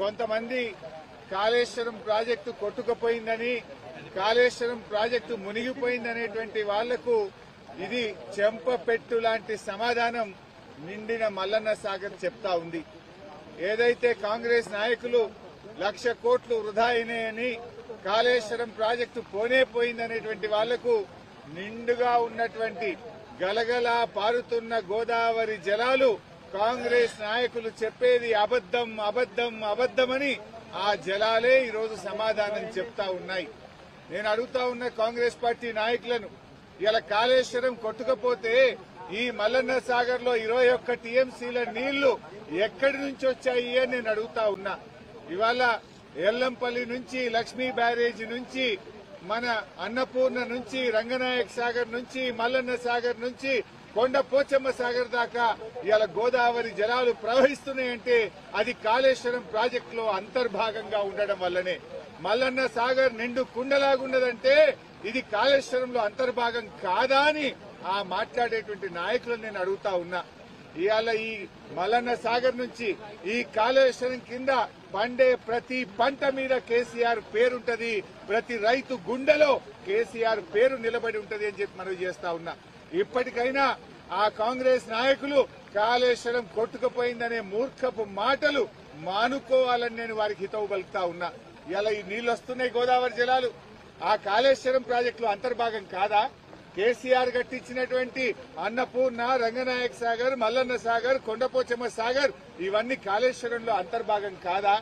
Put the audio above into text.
కొంతమంది కాళేశ్వరం ప్రాజెక్టు కొట్టుకుపోయిందని కాళేశ్వరం ప్రాజెక్టు మునిగిపోయిందనేటువంటి వాళ్ళకు ఇది చెంపపెట్టు లాంటి సమాధానం నిండిన మల్లన్న సాగర్ చెప్తా ఉంది. ఏదైతే కాంగ్రెస్ నాయకులు లక్ష కోట్లు వృధా అయినాయని కాళేశ్వరం ప్రాజెక్టు పోనే పోయిందనేటువంటి వాళ్ళకు నిండుగా ఉన్నటువంటి గలగలా పారుతున్న గోదావరి జలాలు కాంగ్రెస్ నాయకులు చెప్పేది అబద్దం అబద్దం అబద్దమని ఆ జలాలే ఈరోజు సమాధానం చెప్తా ఉన్నాయి. నేను అడుగుతా ఉన్న కాంగ్రెస్ పార్టీ నాయకులను ఇలా కాళేశ్వరం కొట్టుకపోతే ఈ మల్లన్న సాగర్లో ఇరవై ఒక్క టీఎంసీల నీళ్ళు ఎక్కడి నుంచి వచ్చాయి అని నేను అడుగుతా ఉన్నా. ఇవాళ ఎల్లంపల్లి నుంచి లక్ష్మీ బ్యారేజీ నుంచి మన అన్నపూర్ణ నుంచి రంగనాయక్ సాగర్ నుంచి మల్లన్న సాగర్ నుంచి కొండ పోచమ్మ సాగర్ దాకా ఇవాళ గోదావరి జలాలు ప్రవహిస్తున్నాయంటే అది కాళేశ్వరం ప్రాజెక్టులో అంతర్భాగంగా ఉండడం వల్లనే. మల్లన్న సాగర్ నిండు కుండలాగున్నదంటే ఇది కాళేశ్వరంలో అంతర్భాగం కాదా అని ఆ మాట్లాడేటువంటి నాయకులను నేను అడుగుతా ఉన్నా. ఇవాళ ఈ మల్లన్న సాగర్ నుంచి ఈ కాళేశ్వరం కింద పండే ప్రతి పంట మీద కేసీఆర్ పేరుంటది. ప్రతి రైతు గుండెలో కేసీఆర్ పేరు నిలబడి ఉంటది అని చెప్పి మనం చేస్తా ఉన్నా. ఇప్పటికైనా ఆ కాంగ్రెస్ నాయకులు కాళేశ్వరం కొట్టుకుపోయిందనే మూర్ఖపు మాటలు మానుకోవాలని నేను వారికి హితవు పలుకుతా ఉన్నా. ఇలా ఈ నీళ్ళు వస్తున్నాయి గోదావరి జలాలు. ఆ కాళేశ్వరం ప్రాజెక్టులో అంతర్భాగం కాదా? కేసీఆర్ కట్టించినటువంటి అన్నపూర్ణ రంగనాయక సాగర్ మల్లన్న సాగర్ కొండపోచమ్మ సాగర్ ఇవన్నీ కాళేశ్వరంలో అంతర్భాగం కాదా?